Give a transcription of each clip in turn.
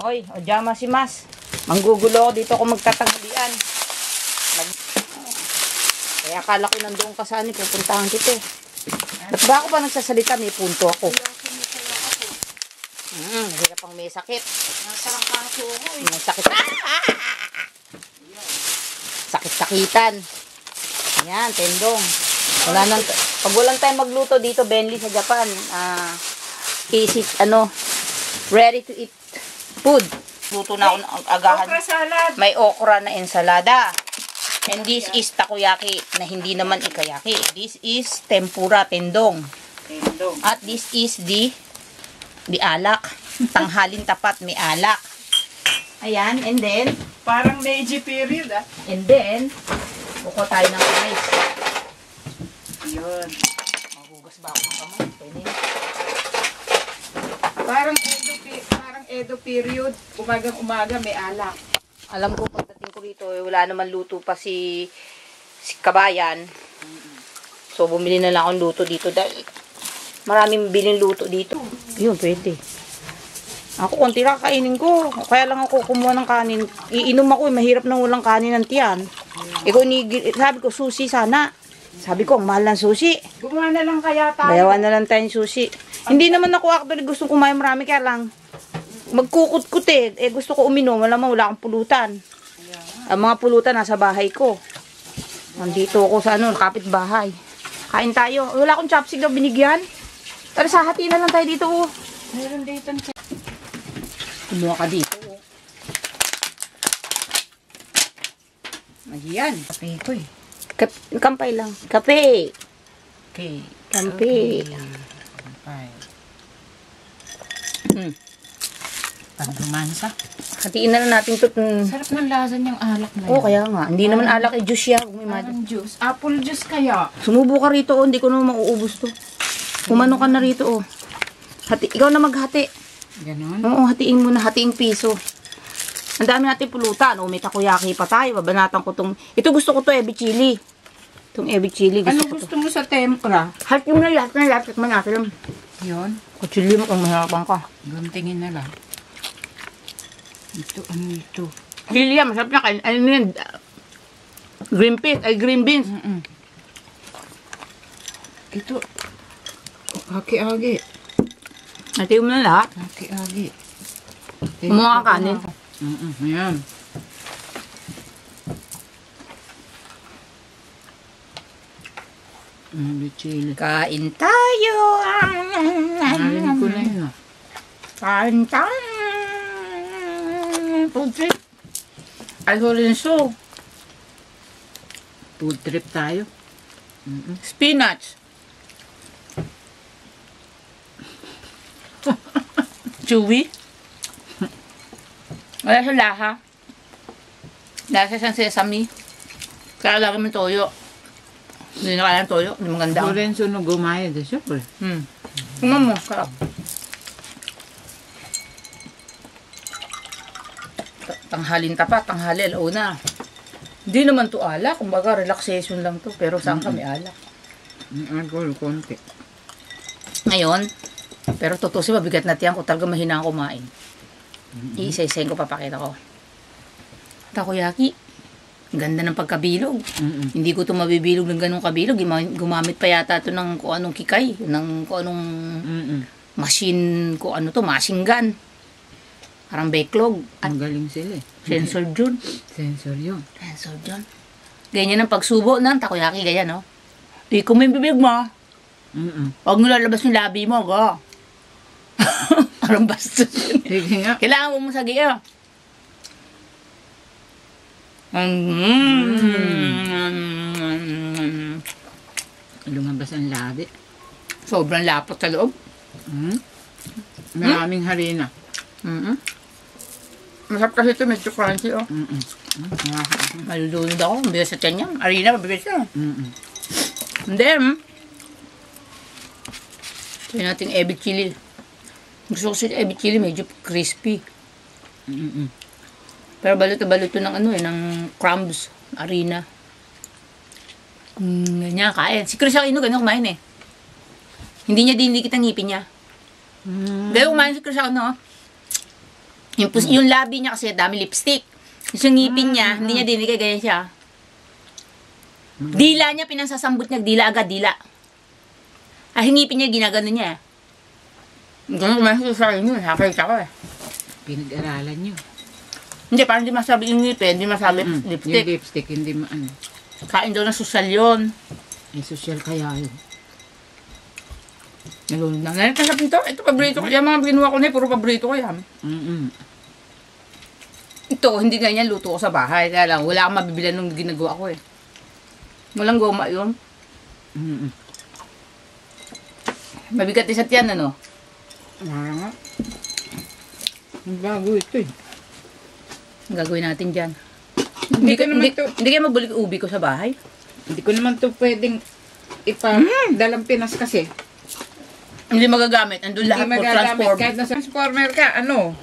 Oy, o jama si Mas. Manggugulo ako dito ako magtatanghalian. Nag- Kaya akala ko nandoon ka saan, pupuntahan kita eh. Ba't ba ako pa nagsasalita? May punto ako. Hmm, hirap ang may sakit. Nasarang kaso ko eh. May sakit. Sakit-sakitan. Ayan, tendong. Wala nang, pag walang tayo magluto dito, Benly sa Japan, ah, easy, ano, ready to eat food. Luto na ako ng agahan. Okra salad. May okra na ensalada. And this is takoyaki na hindi naman ikayaki. This is tempura, tendong. Tindong. At this is the the alak. Tanghalin tapat, may alak. Ayan, and then, Parang Meiji period ah. and then, buko tayo ng rice. Yun. Magugas ba ako ng kamay? Pwede. Parang Edo, period. Umagang umaga may alak. Alam ko, pagdating ko rito, eh, wala naman luto pa si, si Kabayan. So, bumili na lang akong luto dito dahil maraming biling luto dito. Yun, pwede. Ako, konti lang kainin ko. Kaya lang ako kumuha ng kanin. Iinom ako, eh, mahirap nang walang kanin ng tiyan. Ikaw, ni, sabi ko, sushi sana. Sabi ko, ang mahal ng sushi. Gumawa na lang kaya tayo. Bayawan na lang tayong sushi. Hindi naman ako actually gusto kumain marami kaya lang magkukut-kut eh. Eh gusto ko uminom, wala man wala akong pulutan. Ang mga pulutan nasa bahay ko. Nandito ako sa ano, kapit bahay. Kain tayo. Wala akong chopstick daw binigyan. Tara sa hati na lang tayo dito oh. Meron dito. Kumuha ka dito oh. Ayan. Kape ko eh. Kap- kampay lang. Kape. Okay. Kape. Kape. Hmm. Pagrumansa. Hatiin na lang natin ito. Hmm. Sarap ng lasa niyang alak na Oo, kaya nga. Hindi naman alak eh, juice. Kung may mad- Parang juice. Apple juice kaya. Sumubo ka rito, oh. Hindi ko naman mauubos to. Kumano ka na rito, oh. Hati, ikaw na maghati. Ganon. Oo, hatiin mo na. Hatiin piso. Ang dami natin pulutan. Oh, may takoyaki pa tayo. Babanatan ko tong... Ito gusto ko to, ebi chili. Itong ebi chili. Gusto Ano ko to. gusto mo sa tempura? Hati mo na lahat na lahat. Tikman natin. Yun. Kuchili mo kung mahirapan ka. Guntingin na lang. Ito, ano ito? Chili yan. Masarap na kain. Ano yan? Green peas. Ay, green beans. Mm-mm. Ito. Haki-agi. Hatiin mo na lahat. Haki-agi. Kumuha ka kanin. Mm-mm. Ayan. Ano chili? Kain tayo. Narinig ko na yun ah. Kain tayo. Food trip. Alhorinso. Food trip tayo. Mm-mm. Spinach. Chewy. Wala sa laha. Lasa siyang sesame. Kaya lagi mo toyo. Hindi na kaya ng toyo. Hindi maganda. Lorenzo no gumaya de syempre. Hmm. Tingnan mo. Sarap. Tanghalin tapat. Tanghali. Alauna. Hindi naman to alak. Kumbaga relaxation lang to. Pero saan ka may alak? Ang alcohol konti. Ngayon, pero totoo si mabigat na tiyan ko talaga mahina ang kumain. Iisa-isayin ko papakita ko. Takoyaki. Ganda ng pagkabilog. Mm-mm. Hindi ko to mabibilog ng ganong kabilog. Gumamit pa yata to ng kung anong kikay. Ng kung anong Mm-mm. machine, kung ano to, machine gun. Parang backlog. At Ang galing sila eh. sensor dun. Sensor yun. Sensor dun. Ganyan ang pagsubo ng takoyaki. Ganyan, no? Di ko may bibig mo. Mm-mm. Huwag mo lalabas yung labi mo, go. Parang bastos yun. Sige nga. Kailangan mo sa giya. Mm. Lumabas ang labi. Sobrang lapot sa loob. Mm. Maraming harina. Mm-hmm. Masarap kasi ito, medyo crunchy, oh. Mm-mm. Mm, Malulunod ako, mabigas sa tiyan niya. Arena, mabigas na. Mm-mm. And then, try natin ebi chili. Gusto ko si ebi chili, medyo crispy. Mm-mm. Pero balot na balot to ng ano eh, ng crumbs, arena. Mm, ganyan, kain. Si Chris Aquino, ganyan kumain eh. Hindi niya dinikit ang ngipin niya. Mm. Dahil kumain si Chris Aquino, oh. Yung, pus- yung labi niya kasi dami lipstick. Yung ngipin niya, hindi niya dinikay, ganyan siya. Dila niya, pinansasambot niya, dila agad, dila. Ah, ngipin niya, ginagano niya. Ganun kumasa sa inyo, nakakita ko eh. Pinag-aralan nyo. Hindi, parang hindi masabi yung ngipin, hindi masabi Mm, Yung lipstick. lipstick, hindi ma ano. Kain daw ng sosyal yun. Eh, social kaya yun. Nalulog na. Nalulog ito. Ito, paborito ko. Yung mga ginawa ko na, puro paborito ko yan. Mm-mm. Ito, hindi ganyan luto ko sa bahay. Kaya lang, wala akong mabibilan nung ginagawa ko eh. Walang goma yun. Mm-mm. Mabigat isa't yan, ano? Wala nga. Ang bago ito eh. Ang gagawin natin dyan. Hindi ko naman hindi, to- hindi kayo mabalik ubi ko sa bahay. Hindi ko naman to pwedeng ipa dalang Pinas kasi. Hindi magagamit. Andun lahat po transform. Kahit nasa transformer ka, ano,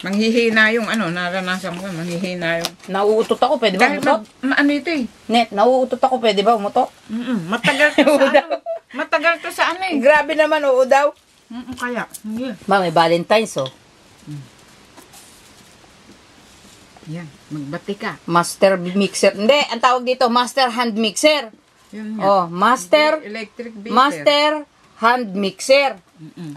manghihina yung ano, naranasan ko, manghihina yung... Nauutot ako, pwede ba Dahil umutot? ma- ma- ano ito eh. Net, nauutot ako, pwede ba umutot? Mm-mm. Matagal to sa ano. Matagal to sa ano eh. Grabe naman, oo daw. Mm-mm, kaya, hindi. Ba, may Valentine's, oh. Yan, magbati ka. Master mixer. Hindi, ang tawag dito, master hand mixer. Yan nga. Oh, master, Electric beater. master hand mixer. Mm-mm.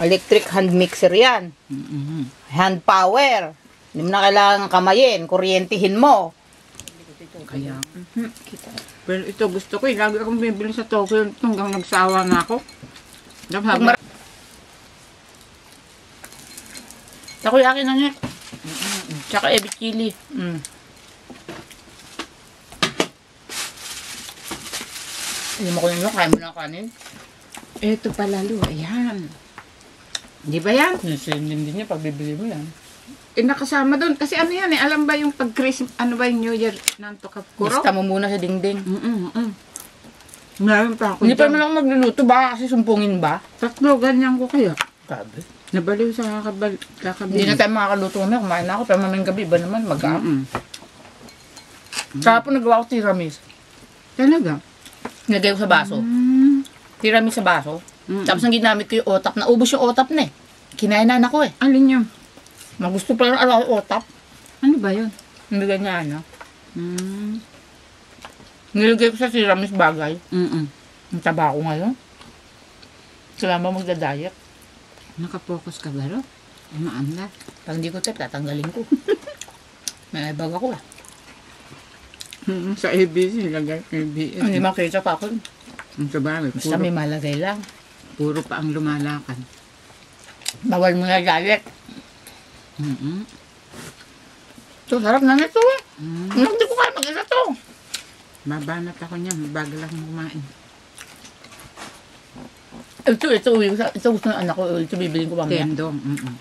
Electric hand mixer yan. Mm-mm. Hand power. Hindi mo na kailangan kamayin, kuryentihin mo. Kaya, mhm. Pero ito gusto ko eh. Lagi akong bibili sa Tokyo hanggang nagsawa na ako. Dapat Takoyaki na niya. Tsaka ebi chili. Mm. Hindi mo ko yun, kaya mo na ang kanin. Ito pala, Lu. Ayan. Di ba yan? Sinisinin din niya pag bibili mo yan. Eh, nakasama doon. Kasi ano yan eh. Alam ba yung pag Christmas, ano ba yung New Year ng Tukapkuro? Lista mo muna sa dingding. Mm-mm, mm Meron pa ako Hindi pa dyan. naman ako magluluto. Baka kasi sumpungin ba? Tatlo, ganyan ko kaya. Sabi. Nabaliw sa kakabal, kakabili. Hindi na tayo makakaluto na. Kumain na ako. Pero mamayang gabi ba naman? Mag-aam. Mm-mm. Kahapon nagawa ko tiramis. Talaga? Nilagay ko sa baso. Mm. Tiramis sa baso. Mm. Tapos ang ginamit ko yung otap. Naubos yung otap na eh. Kinain na anak ko eh. Alin yun? Magusto pa lang alaw otap. Ano ba yun? Hindi ganyan ano. Mm. Nilagay ko sa tiramis bagay. Mm-mm. Ang taba ko ngayon. Kailangan ba magda-diet? Nakapokus ka ba, Ro? Ay, maanda. Pag hindi ko tip, tatanggalin ko. May bag ako ah. Mm, sa ABC, lagay ABS. Hindi makita pa ako. Ang sabagay, Basta puro, may malagay lang. puro pa ang lumalakad. Bawal mo na diet. Mm-mm. So, sarap na nito eh. Mm. Hindi ko kaya mag-isa to. Babanat ako niyan, bago lang kumain. Ito, ito, sa, ito gusto ng anak ko. Ito bibilin ko mamaya. Tendong. Mm-mm.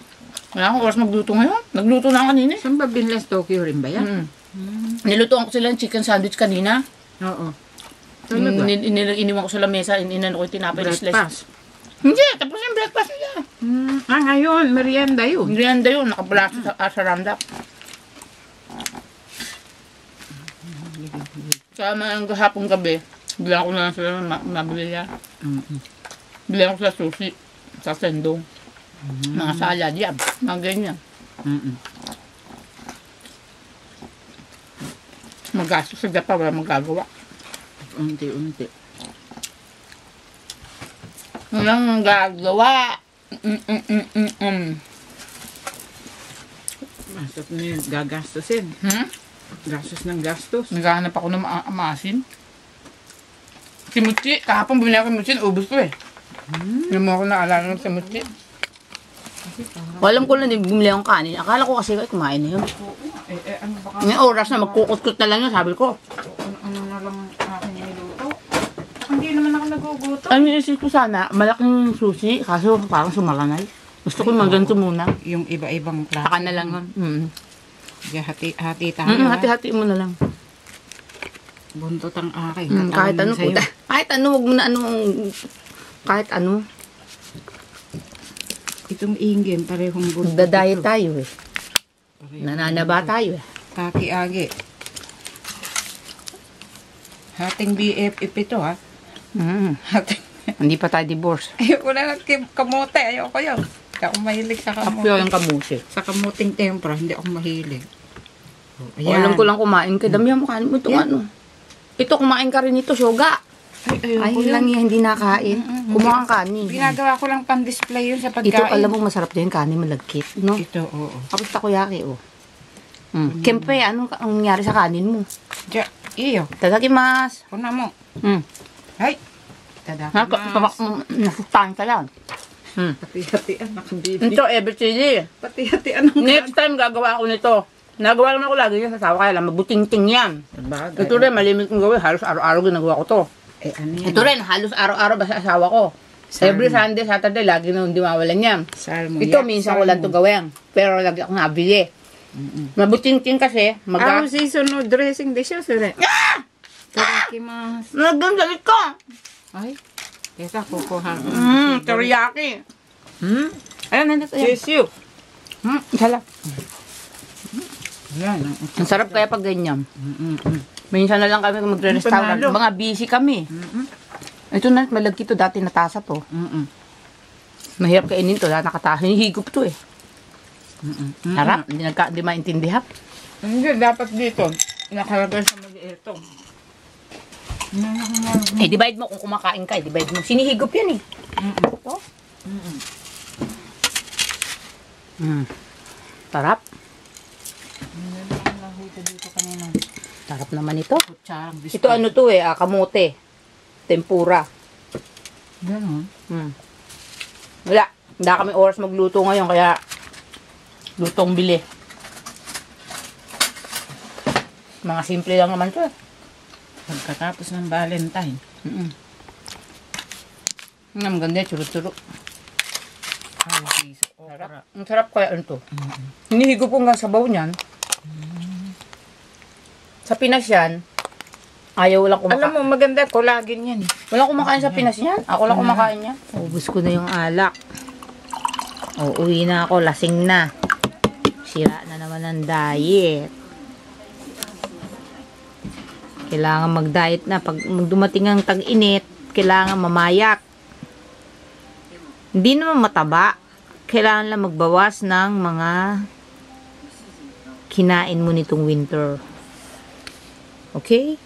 Wala akong oras magluto ngayon. Nagluto na kanina. Saan ba binless Tokyo rin ba yan? Mm. Mm. Nilutuan ko sila ng chicken sandwich kanina. Oo. Talaga? In, in, in, iniwan ko sa lamesa, in, inan ko yung tinapay na slice. Hindi, tapos yung breakfast niya. Mm. Ah, ngayon, merienda yun. Yan yun, nakabula sa, ah, sa. Kaya man ang hapong gabi, bilang ko na lang sila ma- mabili niya. Mm-mm. Bilang ko sa sushi, sa sendong. Mga salad, yan. Mga ganyan. Mm-mm. Magastos sa Japan, wala magagawa. Unti-unti. Walang gagawa. Mm, mm, mm, mm, mm. Masok na yun, gagastusin. Hmm? Gastos ng gastos. Naghahanap ako ng ma- maasin. Kimuchi. Kahapon bumili ako ng kimuchi, ubus ko eh. Hindi mo ako naalala ng kimuchi. Alam ko lang din bumili akong kanin. Akala ko kasi kumain na yun. Eh, eh, ano ba ka? Ngayon oras na magkukot-kot na lang yun, sabi ko. Ano, ano na lang aking niluto? Hindi naman ako naguguto. Ang inisip ko sana, malaking sushi, kaso parang sumalanay. Gusto ko yung mga ganito muna. Yung iba-ibang klase. Saka na lang yun. Mm. Kaya hati, hati tayo. Mm, ha? hati-hati mo na lang. Buntot ang akin. Mm, kahit ano, puta. Kahit ano, wag mo na ano, kahit ano. Itong ingin, parehong buntot. Ito. tayo eh. Nananaba tayo eh. Kaki-agi. Hating BFF ito ha. Mm. Hating... Hindi pa tayo divorce. Ayoko na ng kim- kamote. Ayoko yun. Hindi ako mahilig sa Kapyo kamuting. yung kamusi. Sa kamuting tempra, hindi ako mahilig. Oh, O, alam ko lang kumain ka. Damihan mo kanin mo itong ano. Ito, kumain ka rin ito, shoga. Ay, ayun Ay, lang yan, hindi nakain. Mm-mm. Kumuha kang kanin. Ginagawa ko lang pang-display yun sa pagkain. Ito, alam mo, masarap din kanin, malagkit, no? Ito, oo. Tapos takoyaki, oh. Mm. Kempe, ano ang nangyari sa kanin mo? Diya, iyo. Tadakimasu. Kuna mo. Mm. Ay. Tada. Naka- Nasustahan ka lang. Mm. Pati-hatian, nakabibi. Ito, every chili. Pati-hatian ng Next time, gagawa ako nito. Nagawa naman ako lagi yan sa asawa, kaya lang mabuting-ting yan. Bagay. Ito rin, malimit kong gawin. Halos araw-araw ginagawa ko to. Eh, ano yan? Ito rin, halos araw-araw ba sa asawa ko. Every Sunday, Saturday, lagi na hindi mawalan yan. Salmo. Ito, minsan ko lang ito gawin. Pero lagi ako nabili. Mabuting-ting kasi, mag- Ah, season no dressing de siya, sir. Ah! Tadakimasu. Nagdandalit ka! Ay. Kita, kukuha. Mmm, teriyaki. Hmm? Ayan, nandito yan. Sisiyo. Hmm, sarap. Yan. ang- Ang sarap kaya pag ganyan. Mm-mm. Minsan na lang kami magre-restaurant. Panalo. Mga busy kami. Mm-mm. Ito na, malagkit to. Dati natasa to. Mm-mm. Mahirap kainin to. Dahil nakatasa. Hinihigop to eh. Mm-mm. Harap. Hindi, nagka, hindi maintindihan. Hindi, dapat dito. Nakalagay sa maliit. Eh, divide mo kung kumakain ka. eh, Divide mo. Sinihigop yan eh. Ito. Mm. Sarap. Sarap naman ito. Kutsarang Ito ano to eh, ah, kamote. Tempura. Ganon. Hmm. Wala. Hindi kami oras magluto ngayon, kaya lutong bili. Mga simple lang naman to eh. Pagkatapos ng Valentine. Mm-mm. Ang maganda, churut-churut. Ay, siso. Sarap. Ang sarap kaya ano to. Hinihigo po nga sabaw niyan. Sa Pinas yan, ayaw lang kumakain. Alam mo, maganda. Collagen yan. eh. Wala kumakain sa Pinas yan. Ako lang kumakain yan. Ubus ko na yung alak. O, uwi na ako. Lasing na. Sira na naman ang diet. Kailangan mag-diet na. Pag dumating ang tag-init, kailangan mamayak. Hindi naman mataba. Kailangan lang magbawas ng mga kinain mo nitong winter. Okay?